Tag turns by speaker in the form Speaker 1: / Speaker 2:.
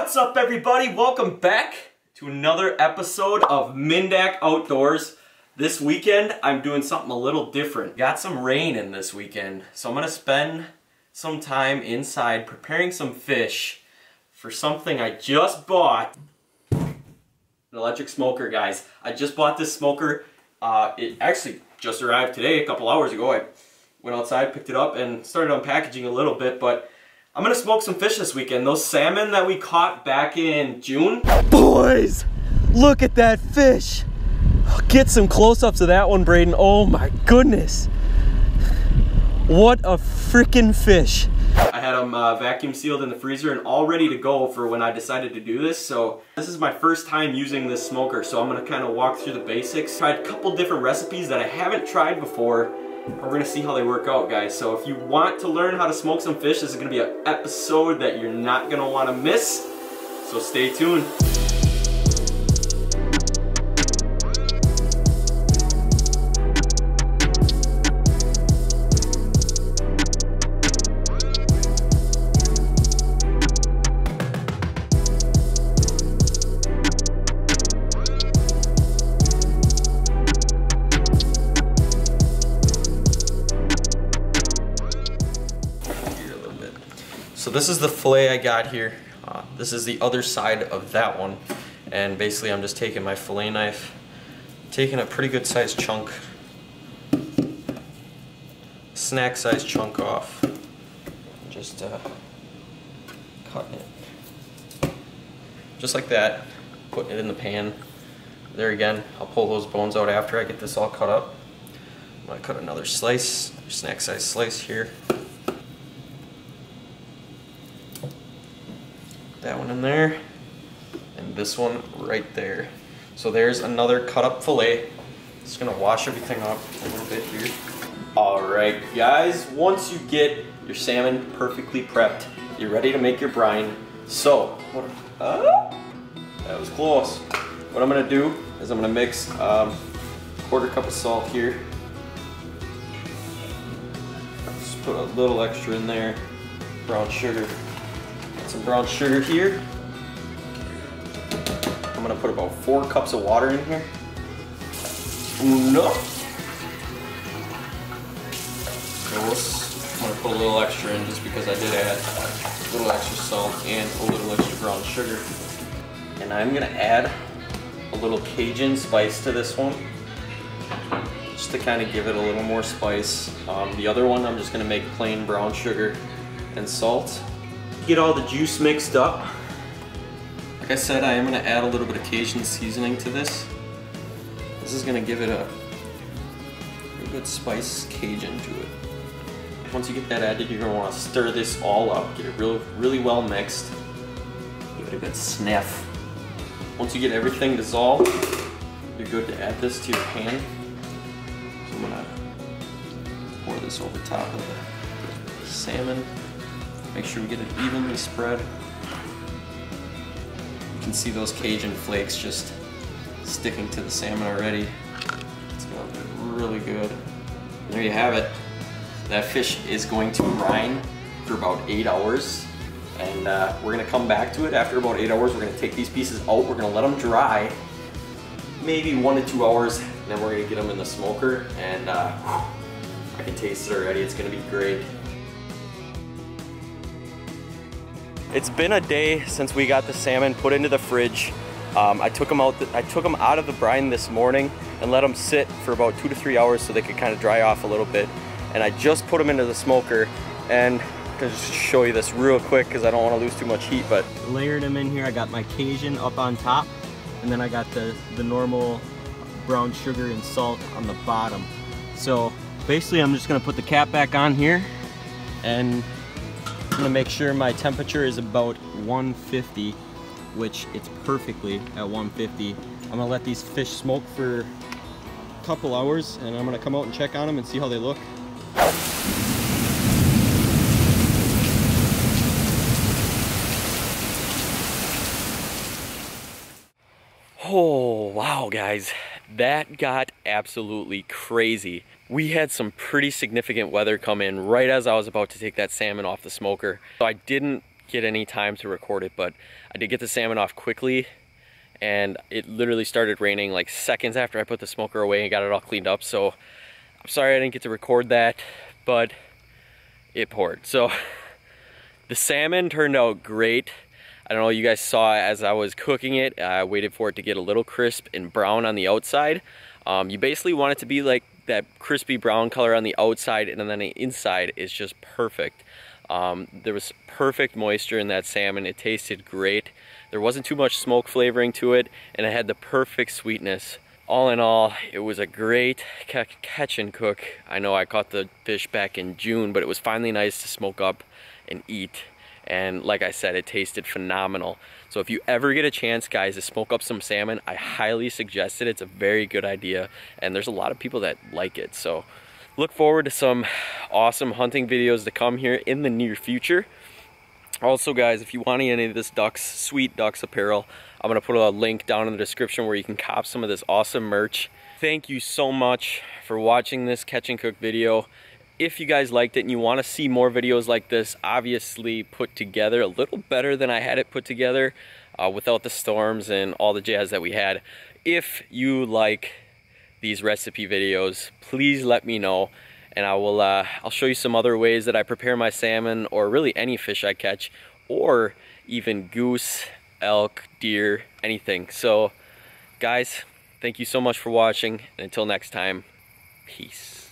Speaker 1: What's up everybody? Welcome back to another episode of MinnDak Outdoors. This weekend I'm doing something a little different. Got some rain in this weekend, so I'm gonna spend some time inside preparing some fish for something I just bought. An electric smoker, guys. I just bought this smoker. Uh, it actually just arrived today, a couple hours ago. I went outside, picked it up, and started unpackaging a little bit, but I'm gonna smoke some fish this weekend. Those salmon that we caught back in June.
Speaker 2: Boys, look at that fish. Get some close-ups of that one, Braden. Oh my goodness. What a freaking fish.
Speaker 1: I had them uh, vacuum sealed in the freezer and all ready to go for when I decided to do this. So this is my first time using this smoker. So I'm gonna kind of walk through the basics. Tried a couple different recipes that I haven't tried before we're gonna see how they work out, guys. So if you want to learn how to smoke some fish, this is gonna be an episode that you're not gonna wanna miss. So stay tuned. So this is the fillet I got here. Uh, this is the other side of that one. And basically I'm just taking my fillet knife, taking a pretty good sized chunk, snack size chunk off, just uh, cutting it. Just like that, putting it in the pan. There again, I'll pull those bones out after I get this all cut up. I'm gonna cut another slice, snack size slice here. That one in there, and this one right there. So there's another cut up filet. Just gonna wash everything off a little bit here. All right, guys, once you get your salmon perfectly prepped, you're ready to make your brine. So, what, uh, that was close. What I'm gonna do is I'm gonna mix um, quarter cup of salt here. Just put a little extra in there, brown sugar some brown sugar here. I'm gonna put about four cups of water in here. Uno. I'm gonna put a little extra in just because I did add a little extra salt and a little extra brown sugar. And I'm gonna add a little Cajun spice to this one just to kind of give it a little more spice. Um, the other one I'm just gonna make plain brown sugar and salt get all the juice mixed up. Like I said, I am gonna add a little bit of Cajun seasoning to this. This is gonna give it a, a good spice Cajun to it. Once you get that added, you're gonna wanna stir this all up, get it really, really well mixed. Give it a good sniff. Once you get everything dissolved, you're good to add this to your pan. So I'm gonna pour this over top of the salmon. Make sure we get it evenly spread. You can see those Cajun flakes just sticking to the salmon already. It's gonna be really good. There you have it. That fish is going to brine for about eight hours. And uh, we're gonna come back to it after about eight hours. We're gonna take these pieces out. We're gonna let them dry, maybe one to two hours. And then we're gonna get them in the smoker. And uh, I can taste it already. It's gonna be great. It's been a day since we got the salmon put into the fridge. Um, I took them out. I took them out of the brine this morning and let them sit for about two to three hours so they could kind of dry off a little bit. And I just put them into the smoker and to just show you this real quick because I don't want to lose too much heat. But layered them in here. I got my Cajun up on top, and then I got the the normal brown sugar and salt on the bottom. So basically, I'm just gonna put the cap back on here and I'm gonna make sure my temperature is about 150, which it's perfectly at 150. I'm gonna let these fish smoke for a couple hours and I'm gonna come out and check on them and see how they look. Oh, wow, guys. That got absolutely crazy. We had some pretty significant weather come in right as I was about to take that salmon off the smoker. So I didn't get any time to record it, but I did get the salmon off quickly and it literally started raining like seconds after I put the smoker away and got it all cleaned up. So I'm sorry I didn't get to record that, but it poured. So the salmon turned out great. I don't know, you guys saw as I was cooking it, I waited for it to get a little crisp and brown on the outside. Um, you basically want it to be like that crispy brown color on the outside and then the inside is just perfect. Um, there was perfect moisture in that salmon. It tasted great. There wasn't too much smoke flavoring to it and it had the perfect sweetness. All in all, it was a great catch and cook. I know I caught the fish back in June, but it was finally nice to smoke up and eat and like I said, it tasted phenomenal. So if you ever get a chance, guys, to smoke up some salmon, I highly suggest it. It's a very good idea, and there's a lot of people that like it. So look forward to some awesome hunting videos to come here in the near future. Also, guys, if you want any of this DUX, Sweet DUX apparel, I'm going to put a link down in the description where you can cop some of this awesome merch. Thank you so much for watching this catch and cook video if you guys liked it and you want to see more videos like this, obviously put together a little better than I had it put together uh, without the storms and all the jazz that we had. If you like these recipe videos, please let me know and I will uh, I'll show you some other ways that I prepare my salmon or really any fish I catch or even goose, elk, deer, anything. So guys, thank you so much for watching and until next time, peace.